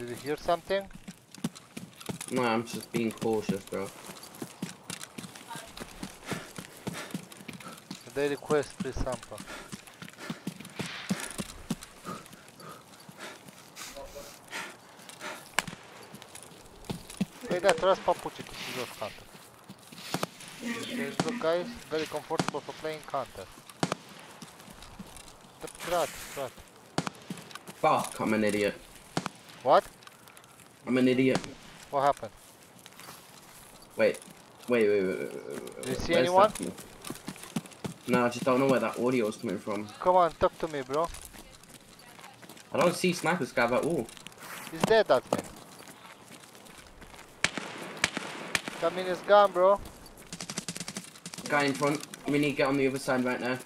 Did you hear something? No, I'm just being cautious, bro. They request free sample. Păi da, trebuie să tu și jos Counter. Deci, look guys, very comfortable for playing Counter. Gratis, gratis. Fuck, I'm an idiot. What? I'm an idiot. What happened? Wait. Wait, wait, wait, wait. Do you see Where's anyone? No, I just don't know where that audio is coming from. Come on, talk to me, bro. I don't see Sniper Scav at all. He's dead, that man. That man is gone, bro. Guy in front. We need to get on the other side right now.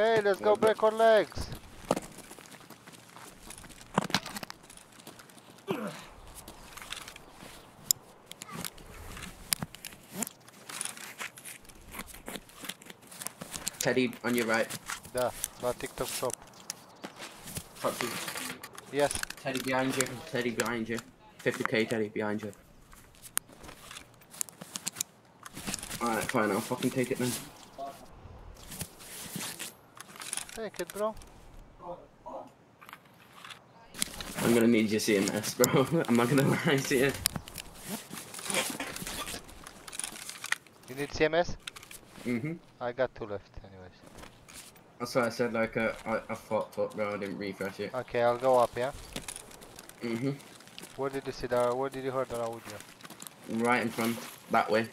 Okay, let's go break our legs. Teddy, on your right. Da, la TikTok shop. Two. Yes. Teddy behind you. Teddy behind you. 50k Teddy behind you. Alright, fine, I'll fucking take it then. Take it, bro. I'm gonna need your CMS, bro. I'm not gonna lie to you. You need CMS? Mm-hmm. I got two left, anyways. That's why I said, like, uh, I, I fucked up, bro. I didn't refresh it. Okay, I'll go up, yeah? Mm-hmm. Where did you see that? Where did you hear that audio? Right in front. That way.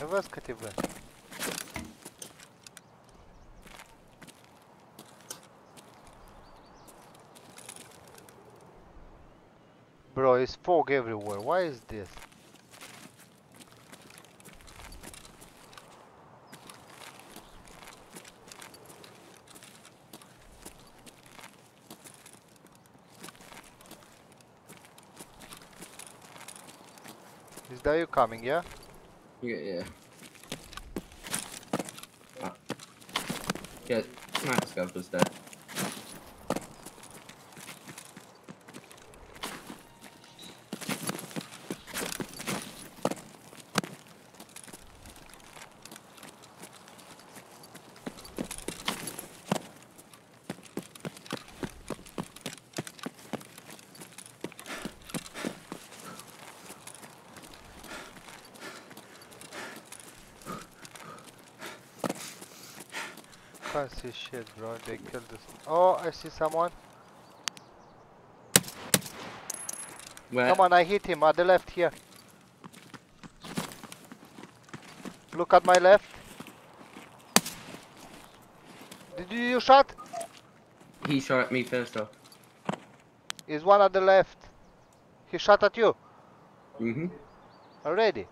E vânt. Bro, it's fog everywhere. Why is this? Is that you coming, yeah? Yeah, yeah. Ah. Yeah, Sniper Scav was dead. Can't see shit, bro. They killed this. Oh, I see someone. Where? Come on, I hit him at the left here. Look at my left. Did you, you shot? He shot at me first off. Is one at the left. He shot at you Mm-hmm. already.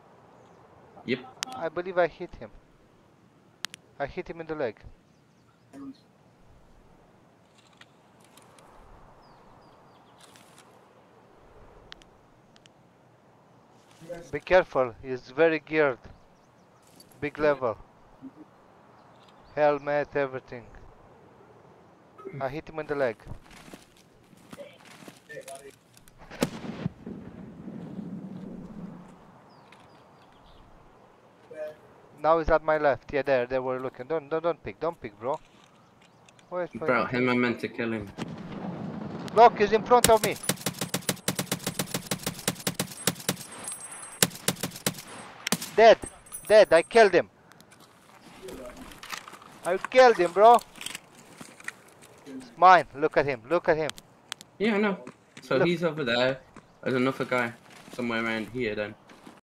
Yep. I believe I hit him. I hit him in the leg. Be careful, he's very geared. Big level. Helmet, everything. I hit him in the leg. Now he's at my left. Yeah, there, they were looking. Don't, don't, don't pick, don't pick, bro. Wait, wait. Bro, him I meant to kill him. Look, he's in front of me. Dead, dead. I killed him. I killed him, bro. It's mine. Look at him. Look at him. Yeah, I know. So Look. he's over there. There's another guy somewhere around here then.